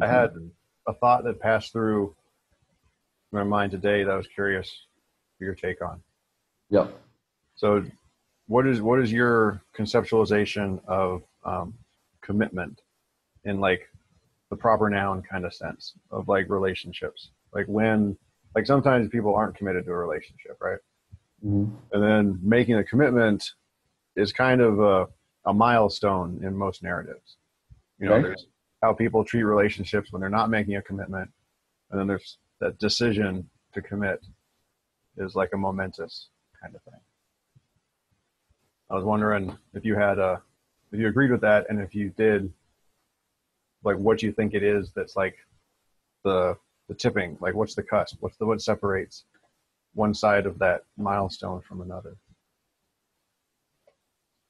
I had a thought that passed through my mind today that I was curious for your take on. Yeah. So, what is what is your conceptualization of um, commitment in like the proper noun kind of sense of like relationships? Like when, like sometimes people aren't committed to a relationship, right? Mhm. And then making a commitment is kind of a, a milestone in most narratives. You know, Okay. there's how people treat relationships when they're not making a commitment, and then there's that decision to commit is like a momentous kind of thing. I was wondering if you had a, if you agreed with that, and if you did, like what you think it is that's like the the tipping, like what's the cusp, what's the what separates one side of that milestone from another.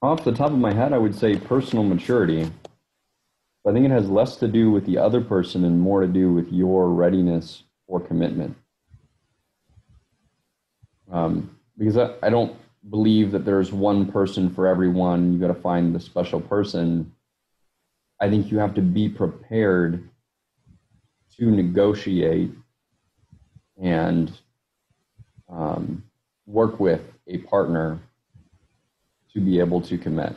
Off the top of my head, I would say personal maturity. I think it has less to do with the other person and more to do with your readiness for commitment. Um, because I, I don't believe that there's one person for everyone. You got to find the special person. I think you have to be prepared to negotiate and um, work with a partner to be able to commit.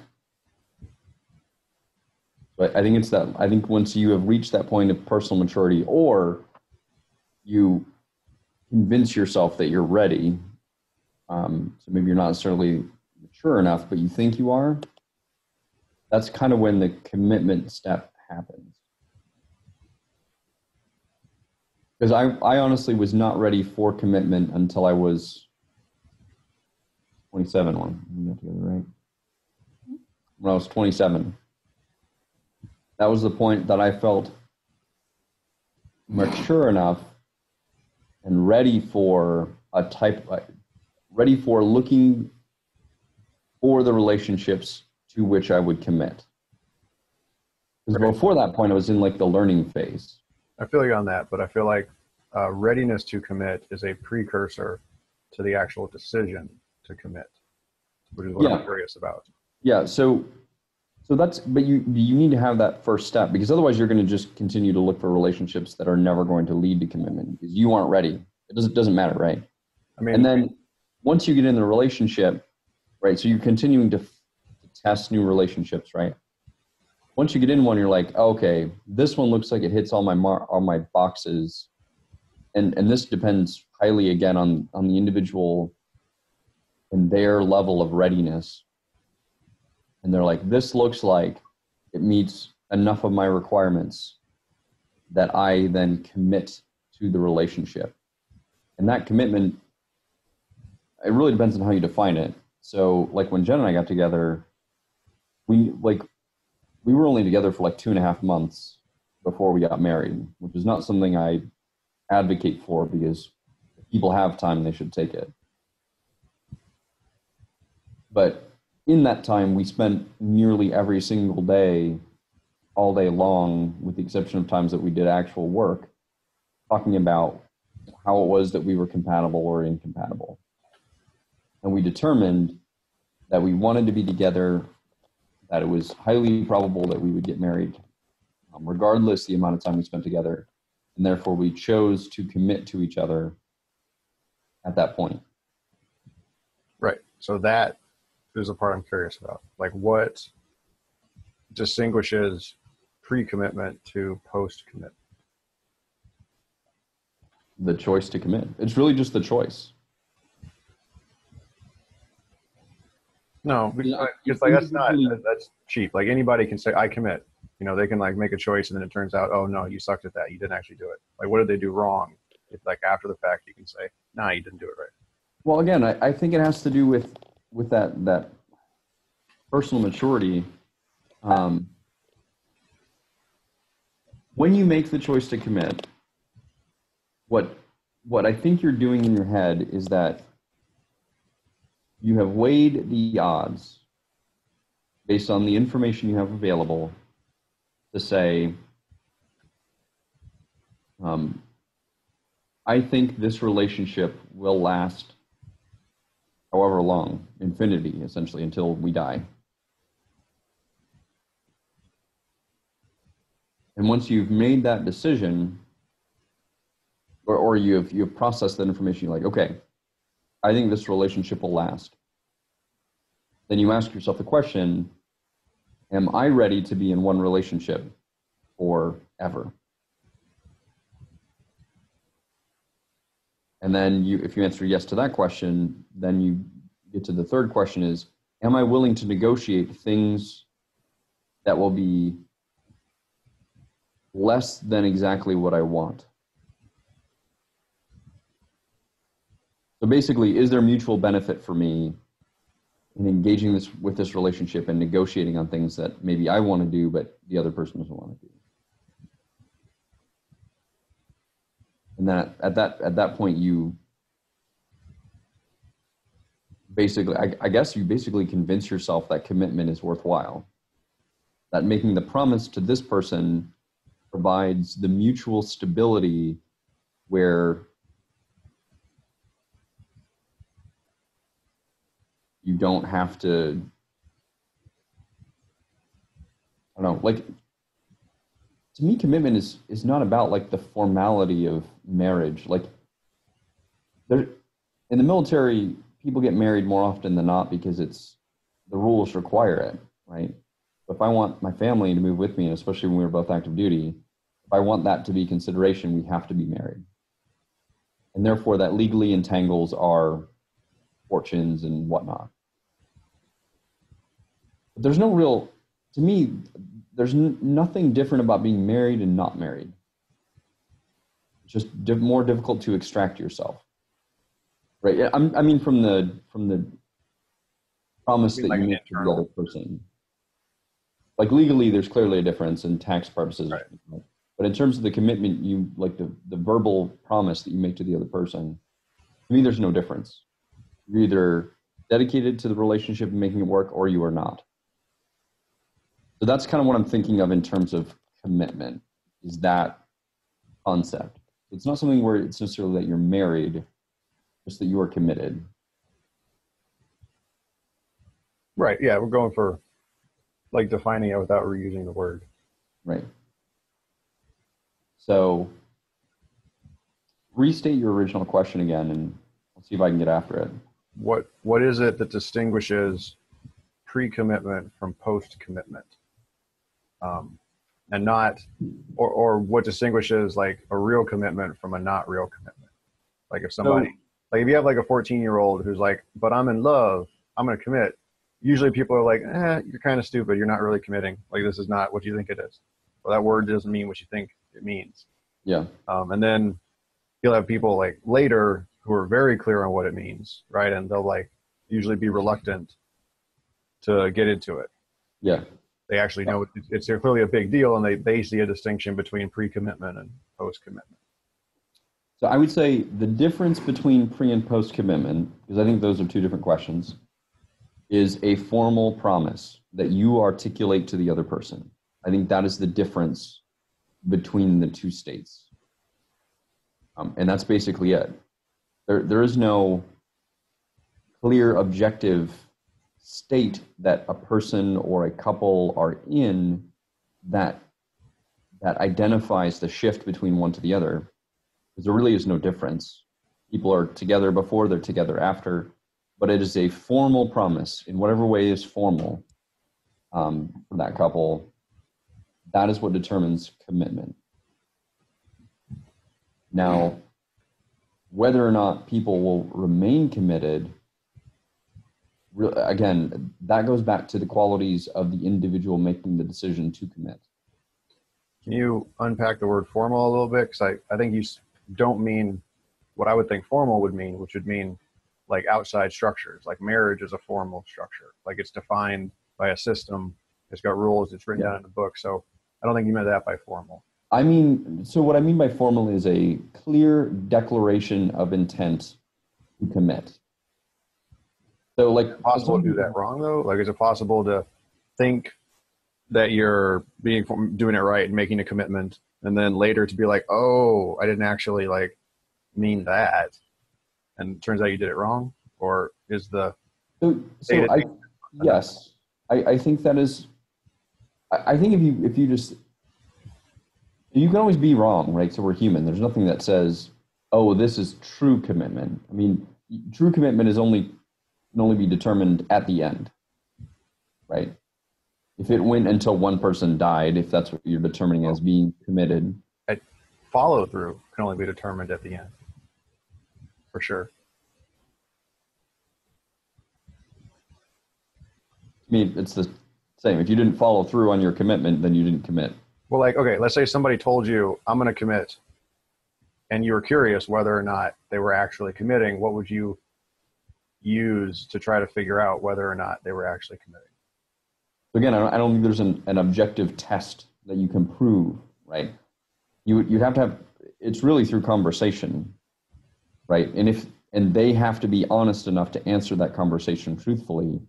But I think it's that, I think once you have reached that point of personal maturity or you convince yourself that you're ready, um, so maybe you're not necessarily mature enough, but you think you are, that's kind of when the commitment step happens. Because I, I honestly was not ready for commitment until I was 27 one. We got together, right? When I was 27. That was the point that I felt mature enough and ready for a type, ready for looking for the relationships to which I would commit. Because Right. before that point, I was in like the learning phase. I feel you on that, but I feel like uh, readiness to commit is a precursor to the actual decision to commit, which is what I'm curious about. Yeah, so so that's but you you need to have that first step because otherwise you're going to just continue to look for relationships that are never going to lead to commitment because you aren't ready. It doesn't doesn't matter, right? I mean, And then once you get in the relationship, right? So you're continuing to, f- to test new relationships, right? Once you get in one, you're like, okay, this one looks like it hits all my mar- all my boxes, and and this depends highly again on on the individual and their level of readiness. And they're like, this looks like it meets enough of my requirements that I then commit to the relationship. And that commitment it really depends on how you define it. So, like when Jen and I got together, we like we were only together for like two and a half months before we got married, which is not something I advocate for because people have time, they should take it. But in that time, we spent nearly every single day, all day long, with the exception of times that we did actual work, talking about how it was that we were compatible or incompatible and we determined that we wanted to be together, that it was highly probable that we would get married, um, regardless the amount of time we spent together, and therefore we chose to commit to each other at that point. right. So that is the part I'm curious about. Like, what distinguishes pre-commitment to post-commitment? The choice to commit. It's really just the choice. No, Yeah, because like that's not that's cheap. Like anybody can say, "I commit." You know, they can like make a choice, and then it turns out, "Oh no, you sucked at that. You didn't actually do it." Like, what did they do wrong? If like after the fact, you can say, "Nah, you didn't do it right." Well, again, I, I think it has to do with with that that personal maturity. Um, when you make the choice to commit, what what I think you're doing in your head is that you have weighed the odds based on the information you have available to say, um, I think this relationship will last however long, infinity, essentially, until we die. And once you've made that decision, or, or you've, you've processed that information, you're like, okay, I think this relationship will last. Then you ask yourself the question, am I ready to be in one relationship forever? And then you, if you answer yes to that question, then you get to the third question is, am I willing to negotiate things that will be less than exactly what I want? So basically, is there mutual benefit for me in engaging this with this relationship and negotiating on things that maybe I want to do, but the other person doesn't want to do? And that at that at that point, you basically, I, I guess, you basically convince yourself that commitment is worthwhile. That making the promise to this person provides the mutual stability where you don't have to I don't know, like to me commitment is is not about like the formality of marriage. Like there in the military, people get married more often than not because it's the rules require it, right? If I want my family to move with me, and especially when we were both active duty, if I want that to be consideration, we have to be married. And therefore, that legally entangles our fortunes and whatnot. But there's no real, to me, there's n- nothing different about being married and not married. It's just di- more difficult to extract yourself. Right. Yeah, I'm, I mean, from the from the promise that like you make to the other person. Like legally, there's clearly a difference in tax purposes. Right. But in terms of the commitment, you like the the verbal promise that you make to the other person. To me, there's no difference. You're either dedicated to the relationship and making it work, or you are not. So that's kind of what I'm thinking of in terms of commitment. Is that concept? It's not something where it's necessarily that you're married, just that you are committed. Right. Yeah, we're going for like defining it without reusing the word. Right. So restate your original question again and I'll see if I can get after it. What what is it that distinguishes pre-commitment from post-commitment? Um, and not, or or what distinguishes like a real commitment from a not real commitment? Like if somebody, like if you have like a 14 year old who's like, but I'm in love, I'm gonna commit. Usually people are like, eh, you're kind of stupid. You're not really committing. Like this is not what you think it is. Well, that word doesn't mean what you think it means. Yeah. Um, and then you'll have people like later who are very clear on what it means, right? And they'll like usually be reluctant to get into it. Yeah. They actually know it's, it's clearly a big deal, and they they see a distinction between pre-commitment and post-commitment. So I would say the difference between pre and post commitment, because I think those are two different questions, is a formal promise that you articulate to the other person. I think that is the difference between the two states. Um, and that's basically it. There, there is no clear objective state that a person or a couple are in that that identifies the shift between one to the other because there really is no difference. People are together before, they're together after, but it is a formal promise in whatever way is formal um, for that couple. That is what determines commitment. Now, whether or not people will remain committed, again, that goes back to the qualities of the individual making the decision to commit. Can you unpack the word formal a little bit? Because I, I think you don't mean what I would think formal would mean, which would mean like outside structures. Like marriage is a formal structure. Like it's defined by a system. It's got rules. It's written Yeah. down in the book. So I don't think you meant that by formal. I mean, so what I mean by formal is a clear declaration of intent to commit. So, like, Possible to do that wrong though? Like, is it possible to think that you're being doing it right and making a commitment, and then later to be like, oh, I didn't actually like mean that, and it turns out you did it wrong? Or is the So, so I, yes, I, I think that is. I, I think if you if you just You can always be wrong, right? So we're human. There's nothing that says, "Oh, this is true commitment." I mean, true commitment is only can only be determined at the end, right? If it went until one person died, if that's what you're determining as being committed, Follow through can only be determined at the end, for sure. I mean, it's the same. If you didn't follow through on your commitment, then you didn't commit. Well, like, okay, let's say somebody told you, I'm going to commit, and you were curious whether or not they were actually committing. What would you use to try to figure out whether or not they were actually committing? Again, I don't, I don't think there's an, an objective test that you can prove, right? You you have to have. It's really through conversation, right? And if and they have to be honest enough to answer that conversation truthfully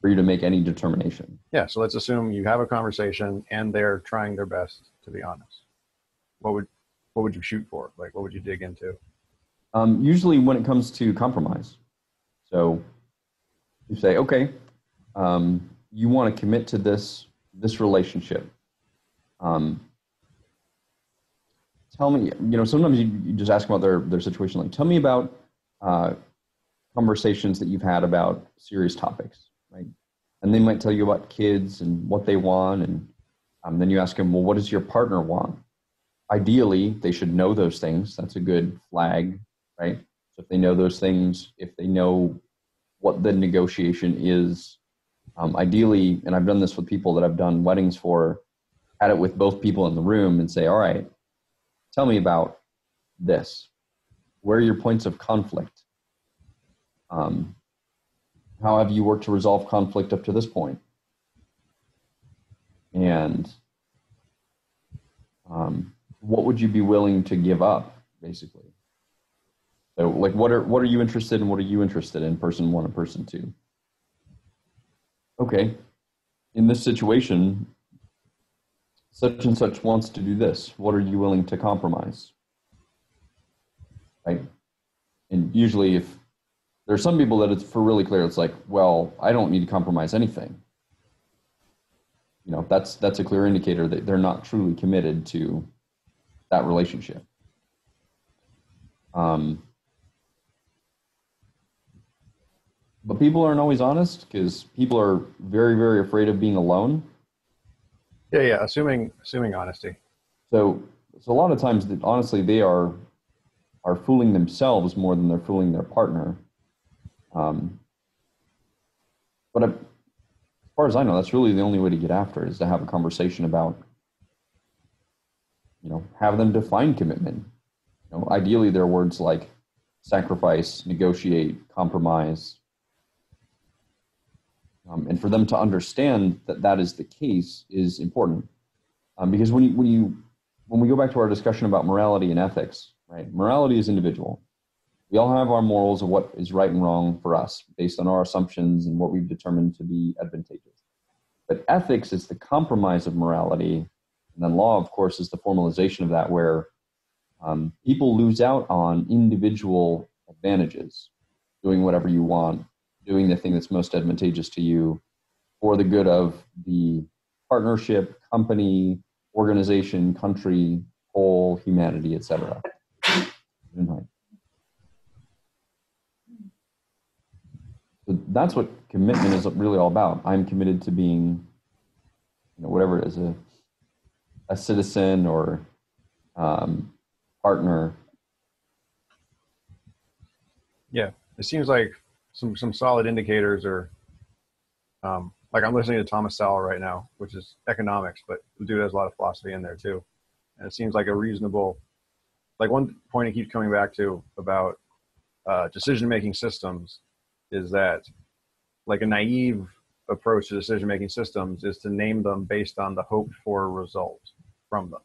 for you to make any determination. Yeah, so let's assume you have a conversation and they're trying their best to be honest. What would what would you shoot for? Like what would you dig into? Um, usually, when it comes to compromise, so you say, okay, um, you want to commit to this this relationship. Um, tell me, you know, sometimes you, you just ask about their their situation. Like, tell me about uh, conversations that you've had about serious topics, right? And they might tell you about kids and what they want, and um, then you ask them, well, what does your partner want? Ideally, they should know those things. That's a good flag, right? If they know those things, if they know what the negotiation is, um, ideally, and I've done this with people that I've done weddings for, had it with both people in the room and say, all right, tell me about this. Where are your points of conflict? Um, how have you worked to resolve conflict up to this point? And um, what would you be willing to give up, basically? Like, what are what are you interested in? What are you interested in? Person one and person two. Okay, in this situation, such and such wants to do this. What are you willing to compromise? Right? And usually, if there's some people that it's for really clear, it's like, well, I don't need to compromise anything. You know, that's that's a clear indicator that they're not truly committed to that relationship. Um, but people aren't always honest because people are very, very afraid of being alone. Yeah, yeah. Assuming assuming honesty. So, so a lot of times, that honestly, they are are fooling themselves more than they're fooling their partner. Um, but I, as far as I know, that's really the only way to get after it is to have a conversation about, you know, have them define commitment. You know, ideally, there are words like sacrifice, negotiate, compromise, um, and for them to understand that that is the case is important. Um, because when you, when you when we go back to our discussion about morality and ethics, right? Morality is individual. We all have our morals of what is right and wrong for us based on our assumptions and what we've determined to be advantageous. But ethics is the compromise of morality. And then law, of course, is the formalization of that where um, people lose out on individual advantages, doing whatever you want, doing the thing that's most advantageous to you for the good of the partnership, company, organization, country, whole, humanity, etc. That's what commitment is really all about. I'm committed to being, you know, whatever it is, a, a citizen or um, partner. Yeah, it seems like some some solid indicators are um, like I'm listening to Thomas Sowell right now, which is economics, but the dude has a lot of philosophy in there too. And it seems like a reasonable, like one point he keeps coming back to about uh, decision making systems is that like a naive approach to decision making systems is to name them based on the hoped for result from them.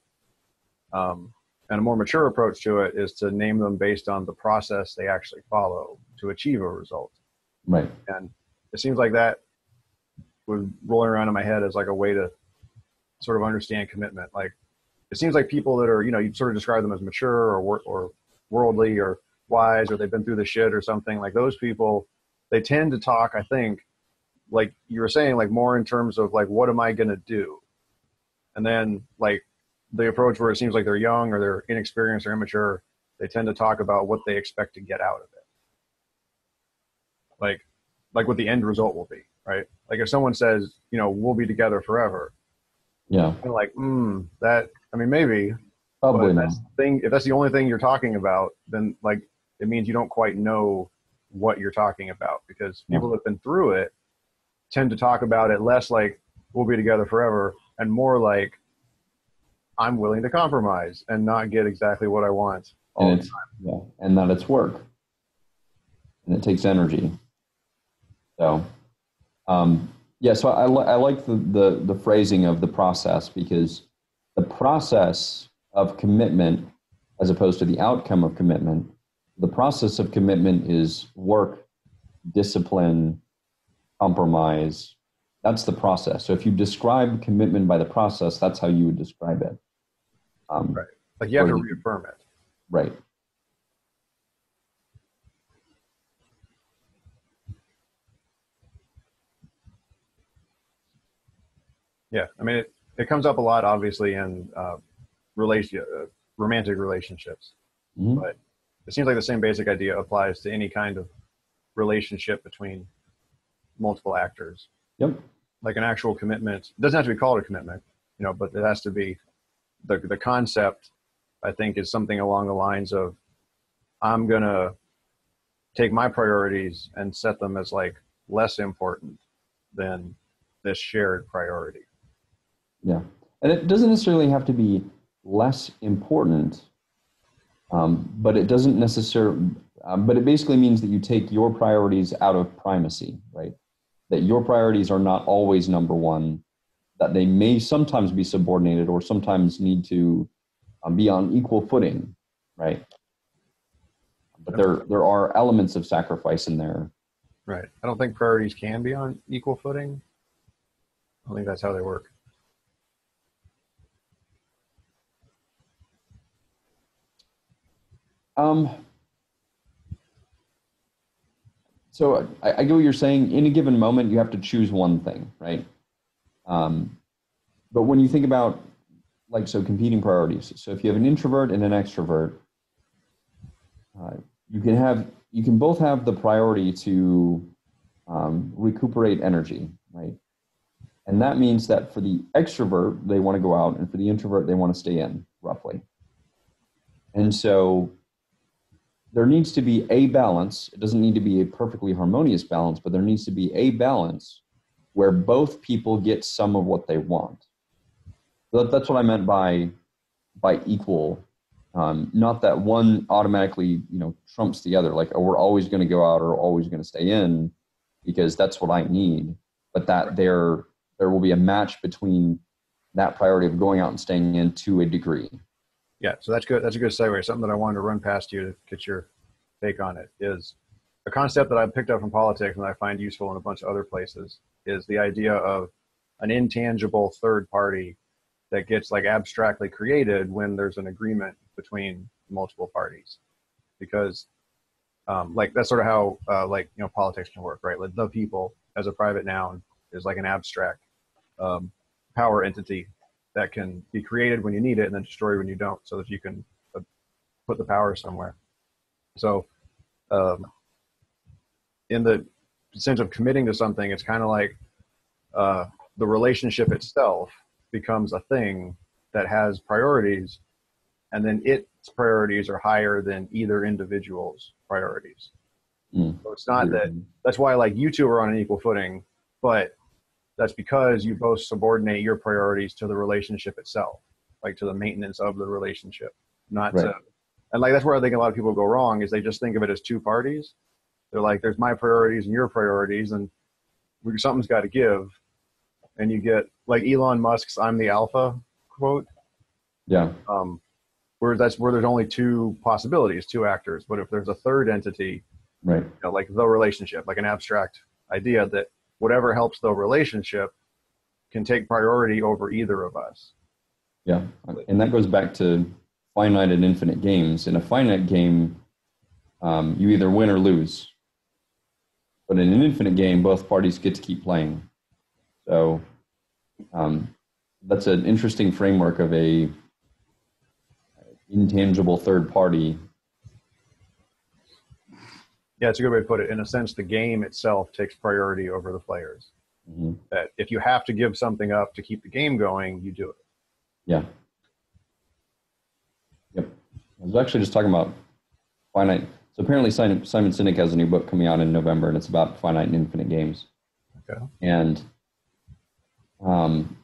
Um, and a more mature approach to it is to name them based on the process they actually follow to achieve a result. Right. And it seems like that was rolling around in my head as like a way to sort of understand commitment. Like it seems like people that are, you know, you sort of describe them as mature or or worldly or wise or they've been through the shit or something. Like those people, they tend to talk, I think, like you were saying, like more in terms of like what am I gonna do? And then like the approach where it seems like they're young or they're inexperienced or immature, they tend to talk about what they expect to get out of it. Like, like what the end result will be, right? Like if someone says, you know, we'll be together forever, Yeah. you're like, mm, that. I mean, maybe, Probably but not. that's thing. If that's the only thing you're talking about, then like it means you don't quite know what you're talking about because Yeah. people that have been through it tend to talk about it less like we'll be together forever and more like I'm willing to compromise and not get exactly what I want. all And the it's yeah, and that it's work. And it takes energy. So um yeah, so I, li- I like the, the the phrasing of the process because the process of commitment as opposed to the outcome of commitment the process of commitment is work discipline compromise that's the process so if you describe commitment by the process that's how you would describe it um, Right. Like you have to reaffirm it. right Yeah. I mean, it, it comes up a lot, obviously, in uh, relation, uh, romantic relationships. Mhm. But it seems like the same basic idea applies to any kind of relationship between multiple actors. yep Like an actual commitment it doesn't have to be called a commitment, you know, but it has to be the the concept. I think is something along the lines of I'm gonna take my priorities and set them as like less important than this shared priority. Yeah, and it doesn't necessarily have to be less important, um, but it doesn't necessarily. Um, but it basically means that you take your priorities out of primacy, right? That your priorities are not always number one. That they may sometimes be subordinated or sometimes need to um, be on equal footing, right? But there there are elements of sacrifice in there. Right. I don't think priorities can be on equal footing. I don't think that's how they work. Um, so I, I get what you're saying. In a given moment, you have to choose one thing, right? Um, but when you think about like so competing priorities, so if you have an introvert and an extrovert, uh, you can have you can both have the priority to um, recuperate energy, right? And that means that for the extrovert, they want to go out, and for the introvert, they want to stay in, roughly. And so there needs to be a balance. It doesn't need to be a perfectly harmonious balance, but there needs to be a balance where both people get some of what they want. That's what I meant by by equal. Um, not that one automatically, you know, trumps the other. Like, oh, we're always going to go out or always going to stay in because that's what I need. But that there there will be a match between that priority of going out and staying in to a degree. Yeah, so that's good. That's a good segue. Something that I wanted to run past you to get your take on it is a concept that I picked up from politics and I find useful in a bunch of other places is the idea of an intangible third party that gets like abstractly created when there's an agreement between multiple parties, because um, like that's sort of how uh, like you know politics can work, right? Like the people as a private noun is like an abstract um, power entity that can be created when you need it and then destroyed when you don't, so that you can uh, put the power somewhere. So, um, in the sense of committing to something, it's kind of like uh, the relationship itself becomes a thing that has priorities, and then its priorities are higher than either individual's priorities. Mm. So it's not that that's why like you two are on an equal footing, but that's because you both subordinate your priorities to the relationship itself, like to the maintenance of the relationship, not Right. to. And like that's where I think a lot of people go wrong is they just think of it as two parties. They're like, there's my priorities and your priorities, and we, something's got to give. And you get like Elon Musk's "I'm the alpha" quote, Yeah. um, where that's where there's only two possibilities, two actors. But if there's a third entity, Right. you know, like the relationship, like an abstract idea that whatever helps the relationship can take priority over either of us. Yeah, and that goes back to finite and infinite games. In a finite game, um, you either win or lose. But in an infinite game, both parties get to keep playing. So um, that's an interesting framework of a intangible third party. Yeah, it's a good way to put it. In a sense, the game itself takes priority over the players. Mhm. That if you have to give something up to keep the game going, you do it. Yeah. Yep. I was actually just talking about finite. So apparently Simon, Simon Sinek has a new book coming out in November, and it's about finite and infinite games. Okay. And um,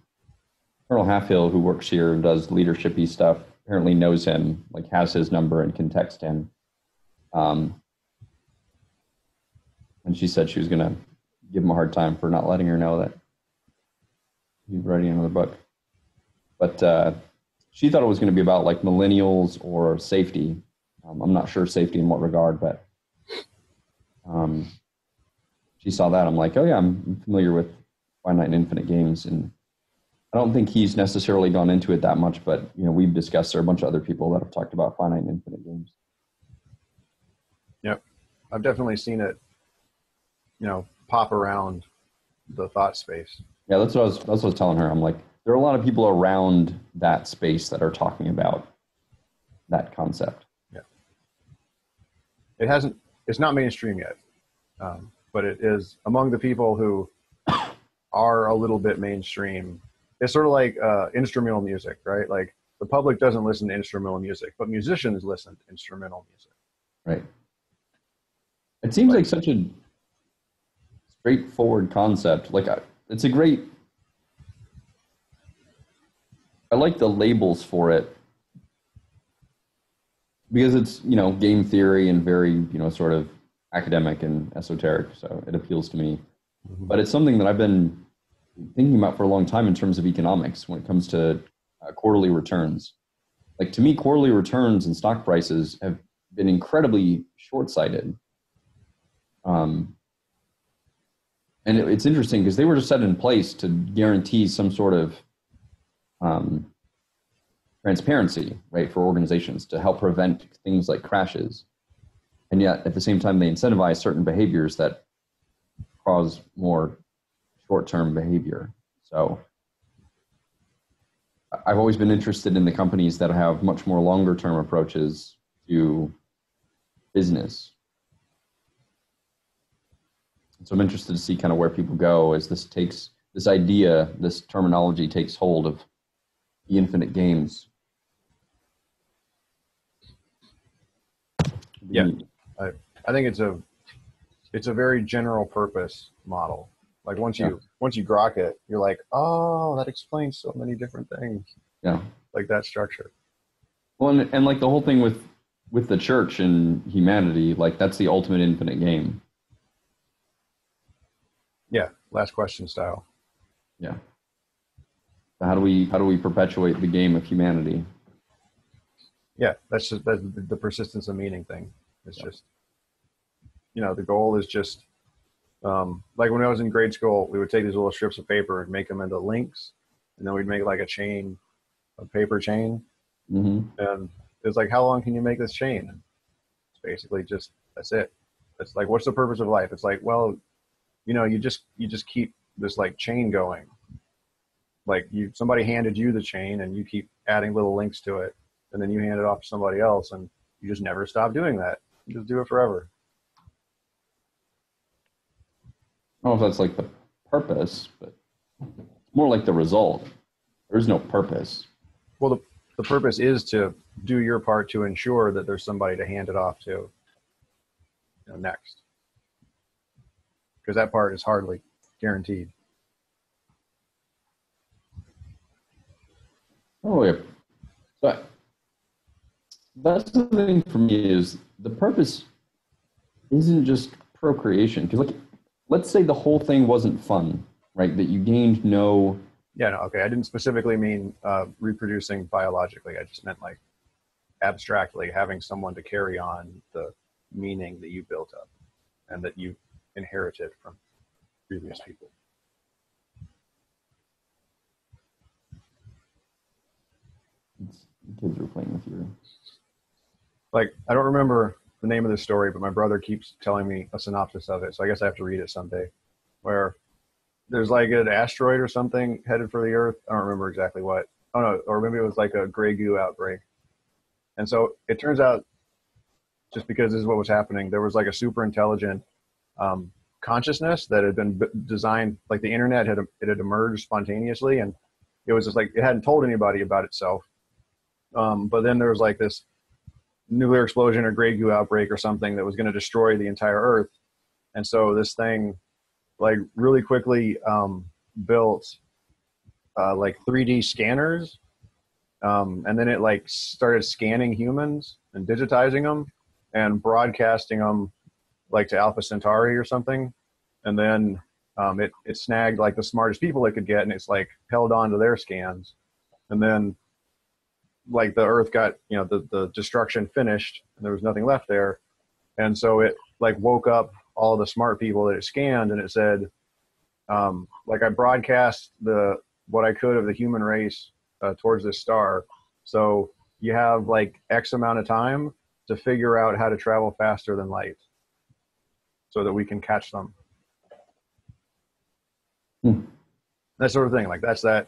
Colonel Halfhill, who works here and does leadershipy stuff, apparently knows him, like has his number and can text him. Um, and she said she was going to give him a hard time for not letting her know that he's writing another book. But uh, she thought it was going to be about like millennials or safety. Um, I'm not sure safety in what regard, but um, she saw that. I'm like, oh yeah, I'm familiar with finite and infinite games, and I don't think he's necessarily gone into it that much. But you know, we've discussed there are a bunch of other people that have talked about finite and infinite games. Yep, I've definitely seen it, you know, pop around the thought space. Yeah, that's what I was. That's what I was telling her. I'm like, there are a lot of people around that space that are talking about that concept. Yeah. It hasn't. It's not mainstream yet, um, but it is among the people who are a little bit mainstream. It's sort of like uh, instrumental music, right? Like the public doesn't listen to instrumental music, but musicians listen to instrumental music. Right. It seems like such a straightforward concept. Like, I, it's a great. I like the labels for it because it's you know game theory and very you know sort of academic and esoteric, so it appeals to me. But it's something that I've been thinking about for a long time in terms of economics when it comes to uh, quarterly returns. Like to me, quarterly returns and stock prices have been incredibly short-sighted. Um, and it, it's interesting because they were just set in place to guarantee some sort of um, transparency, right, for organizations to help prevent things like crashes. And yet, at the same time, they incentivize certain behaviors that cause more short-term behavior. So, I've always been interested in the companies that have much more longer-term approaches to business. So I'm interested to see kind of where people go as this takes this idea, this terminology takes hold of the infinite games. Yeah. I think it's a it's a very general purpose model. Like once you Yeah. once you grok it, you're like, oh, that explains so many different things. Yeah. Like that structure. Well, and, and like the whole thing with with the church and humanity, like that's the ultimate infinite game. Yeah. Last question style. Yeah. So how do we how do we perpetuate the game of humanity? Yeah, that's just that's the, the persistence of meaning thing. It's Yeah. just, you know, the goal is just, um, like when I was in grade school, we would take these little strips of paper and make them into links, and then we'd make like a chain, a paper chain, hmm and it's like, how long can you make this chain? It's basically just that's it. It's like, what's the purpose of life? It's like, well, you know, you just you just keep this like chain going. Like you, somebody handed you the chain, and you keep adding little links to it, and then you hand it off to somebody else, and you just never stop doing that. You just do it forever. I don't know if that's like the purpose, but more like the result. There's no purpose. Well, the the purpose is to do your part to ensure that there's somebody to hand it off to. You know, next, because that part is hardly guaranteed. Oh yeah. So that's the thing for me is the purpose isn't just procreation. Because like, let's say the whole thing wasn't fun, right? That you gained no. Yeah, no, okay. I didn't specifically mean uh, reproducing biologically. I just meant like abstractly having someone to carry on the meaning that you built up and that you inherited from previous people. It's, kids are playing with your. Like, I don't remember the name of the story, but my brother keeps telling me a synopsis of it. So I guess I have to read it someday. Where there's like an asteroid or something headed for the Earth. I don't remember exactly what. Oh no, or maybe it was like a gray goo outbreak. And so it turns out, just because this is what was happening, there was like a super intelligent um, consciousness that had been designed, like the internet had it had emerged spontaneously, and it was just like it hadn't told anybody about itself. Um, but then there was like this nuclear explosion or Grey goo outbreak or something that was going to destroy the entire Earth, and so this thing, like, really quickly um, built uh, like 3D scanners um, and then it like started scanning humans and digitizing them and broadcasting them like to Alpha Centauri or something. And then um, it it snagged like the smartest people it could get, and it's like held on to their scans. And then like the Earth got you know the the destruction finished, and there was nothing left there. And so it like woke up all the smart people that it scanned, and it said, um, like I broadcast the what I could of the human race uh, towards this star. So you have like X amount of time to figure out how to travel faster than light so that we can catch them. Hmm. That sort of thing. Like that's that.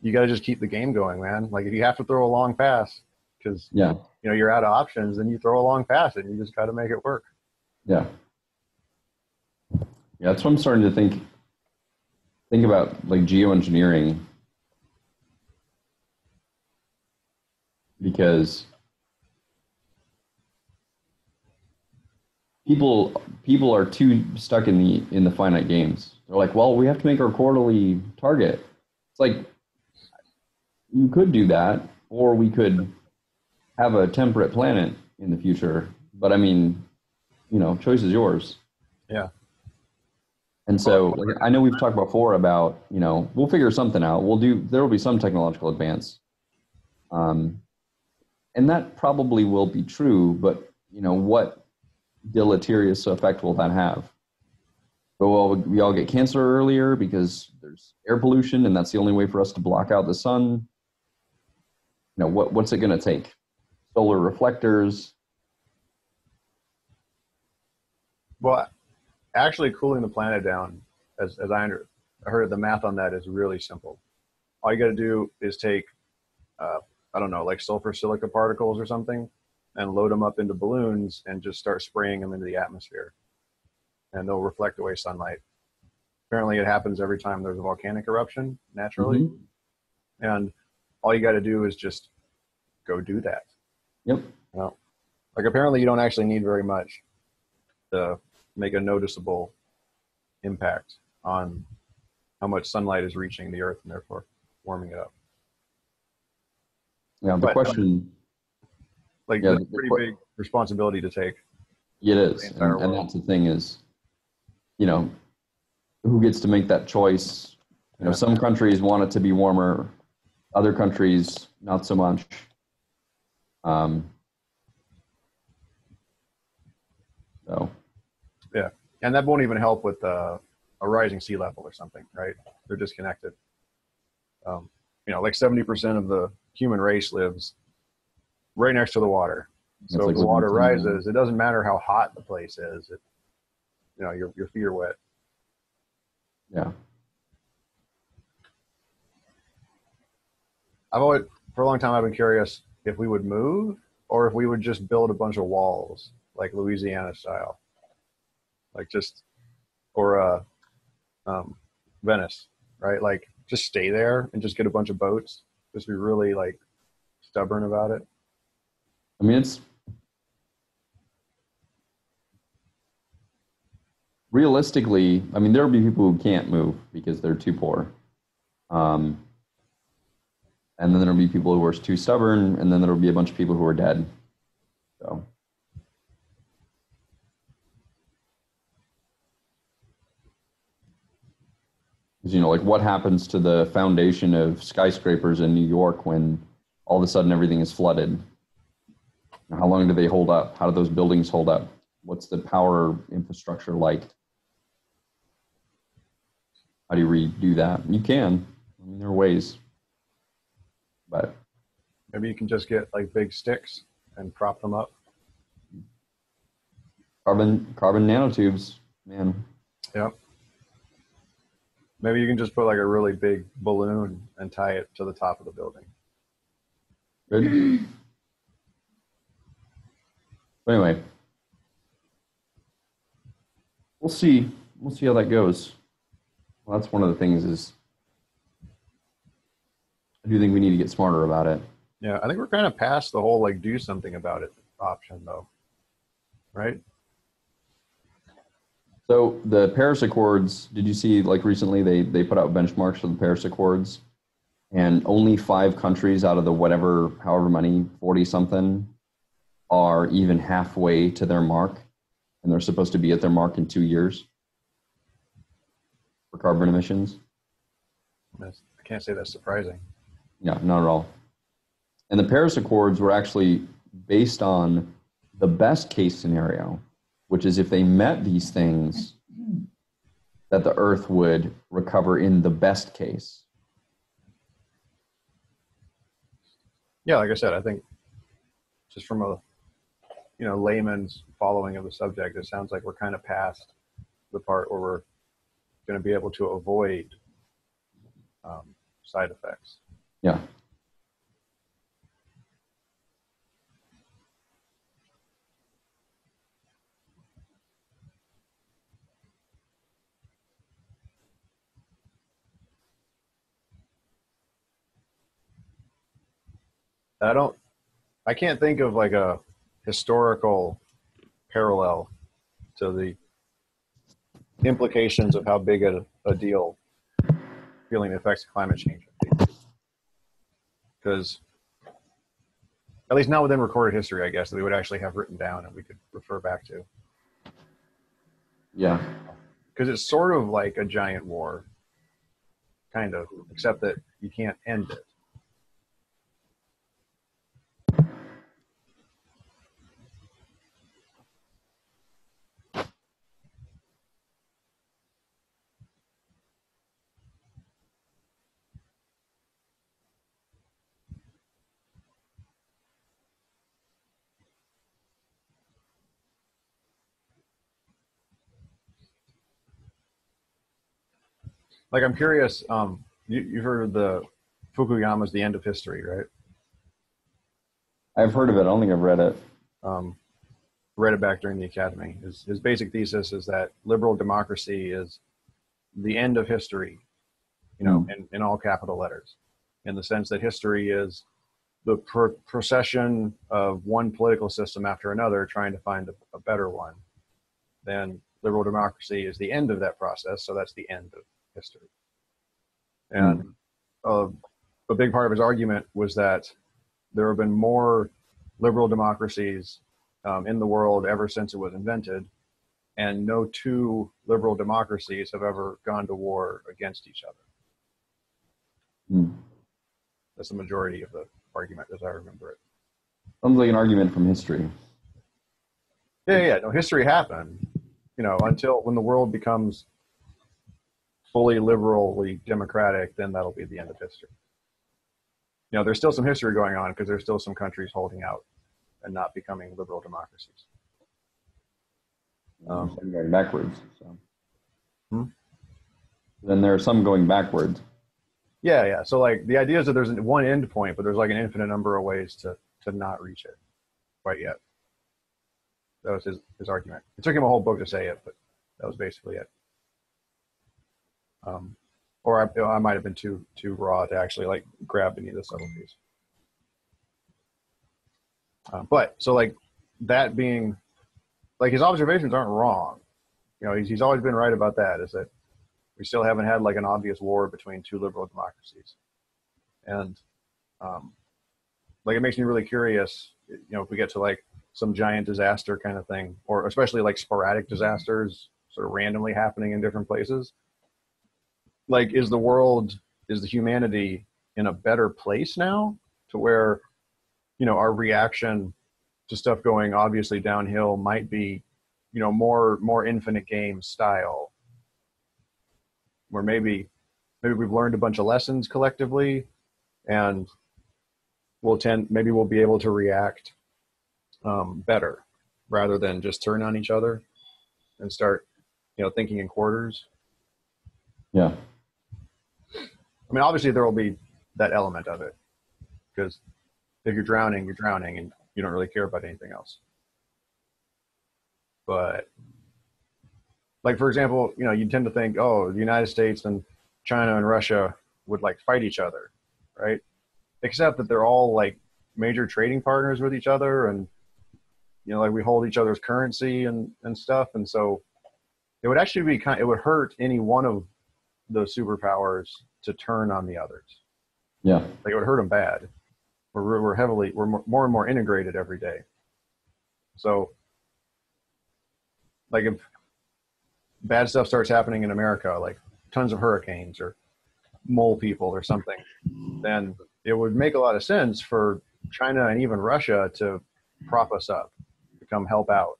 You got to just keep the game going, man. Like if you have to throw a long pass because Yeah. you know you're out of options, then you throw a long pass and you just got to make it work. Yeah. Yeah, that's what I'm starting to think think about like geoengineering because people people are too stuck in the in the finite games. They're like, well, we have to make our quarterly target. It's like you could do that, or we could have a temperate planet in the future. But I mean, you know, choice is yours. Yeah. And so, like, I know we've talked before about, you know, we'll figure something out. We'll do. There will be some technological advance, um, and that probably will be true. But you know, what deleterious effect will that have? Well, we all get cancer earlier because there's air pollution, and that's the only way for us to block out the sun. You know, what what's it going to take? Solar reflectors. Well, actually cooling the planet down, as, as I, under, I heard the math on that is really simple. All you got to do is take, uh, I don't know, like sulfur silica particles or something, and load them up into balloons and just start spraying them into the atmosphere. And they'll reflect away sunlight. Apparently, it happens every time there's a volcanic eruption naturally. Mhm. And all you got to do is just go do that. Yep. Well, like apparently you don't actually need very much to make a noticeable impact on how much sunlight is reaching the earth and therefore warming it up. Yeah. The But- question. Like Yeah, that's a pretty big responsibility to take. It is, and, and that's the thing is, you know, who gets to make that choice? You know, Yeah. some countries want it to be warmer, other countries not so much. Um, so yeah, And that won't even help with uh, a rising sea level or something, right? They're disconnected. Um, you know, like 70% of the human race lives right next to the water. So like if the water rises, it doesn't matter how hot the place is. It, you know, your, your feet are wet. yeah, I've always, for a long time, I've been curious if we would move or if we would just build a bunch of walls, like Louisiana style, like just, or uh, um, Venice, right? Like just stay there and just get a bunch of boats. Just be really like stubborn about it. I mean it's realistically. I mean there will be people who can't move because they're too poor, um, and then there will be people who are too stubborn, and then there will be a bunch of people who are dead. So. you know, like what happens to the foundation of skyscrapers in New York when all of a sudden everything is flooded? How long do they hold up? How do those buildings hold up? What's the power infrastructure like? How do you redo that? You can. I mean, there are ways. But Maybe you can just get like big sticks and prop them up. carbon carbon nanotubes, man. Yep. Maybe you can just put like a really big balloon and tie it to the top of the building. Good. But anyway, we'll see. We'll see how that goes. Well, that's one of the things is I do think we need to get smarter about it. Yeah, I think we're kind of past the whole like do something about it option though, right? So the Paris Accords, did you see like recently they they put out benchmarks for the Paris Accords, and only five countries out of the whatever however many forty something are even halfway to their mark, and they're supposed to be at their mark in two years for carbon emissions. That's, I can't say that's surprising. Yeah, not at all. And the Paris Accords were actually based on the best case scenario, which is if they met these things, that the Earth would recover in the best case. Yeah, like I said, I think just from a you know layman's following of the subject, it sounds like we're kind of past the part where we're going to be able to avoid um, side effects. Yeah. I don't, I can't think of like a historical parallel to the implications of how big a, a deal feeling of climate change would be. Because, at least not within recorded history, I guess, that we would actually have written down and we could refer back to. Yeah. Because it's sort of like a giant war, kind of, except that you can't end it. Like, I'm curious. Um, you, you've heard of the Fukuyama's "The End of History," right? I've heard of it. I don't think I've read it. Um, read it back during the academy. His his basic thesis is that liberal democracy is the end of history, you know, in, in all capital letters, in the sense that history is the pro- procession of one political system after another trying to find a, a better one. Then liberal democracy is the end of that process, so that's the end of history. And uh, a big part of his argument was that there have been more liberal democracies um, in the world ever since it was invented, and no two liberal democracies have ever gone to war against each other. Hmm. That's the majority of the argument, as I remember it. Sounds like an argument from history. Yeah, yeah, no, history happened, you know, until when the world becomes fully liberally democratic, then that'll be the end of history. You know, there's still some history going on because there's still some countries holding out and not becoming liberal democracies. Um, Some going backwards. So. Hmm? Then there are some going backwards. Yeah, yeah. So like the idea is that there's one end point, but there's like an infinite number of ways to to not reach it quite yet. That was his his argument. It took him a whole book to say it, but that was basically it. Um, or I, I might have been too too raw to actually like grab any of the subtleties. Uh, but so like that being like his observations aren't wrong. You know, he's he's always been right about that. Is that we still haven't had like an obvious war between two liberal democracies, and um, like it makes me really curious. You know, if we get to like some giant disaster kind of thing, or especially like sporadic disasters, sort of randomly happening in different places like is the world is the humanity in a better place now to where you know our reaction to stuff going obviously downhill might be you know more more infinite game style where maybe maybe we've learned a bunch of lessons collectively and we'll tend maybe we'll be able to react um, better rather than just turn on each other and start you know thinking in quarters Yeah. I mean, obviously there will be that element of it because if you're drowning, you're drowning, and you don't really care about anything else. but like for example, you know, you tend to think, oh, the United States and China and Russia would like fight each other, right? Except that they're all like major trading partners with each other and you know like we hold each other's currency and and stuff and so it would actually be kind it would hurt any one of those superpowers to turn on the others. Yeah. like it would hurt them bad. We're, we're heavily we're more, more and more integrated every day. So like if bad stuff starts happening in america like tons of hurricanes or mole people or something then it would make a lot of sense for china and even russia to prop us up to come help out.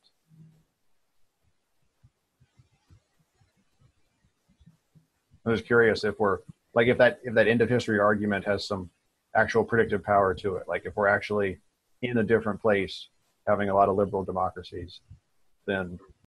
I'm just curious if we're like if that if that end of history argument has some actual predictive power to it like if we're actually in a different place having a lot of liberal democracies then